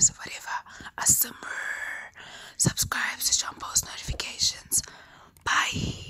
lives, whatever. A summer. Subscribe to John Post notifications. Bye.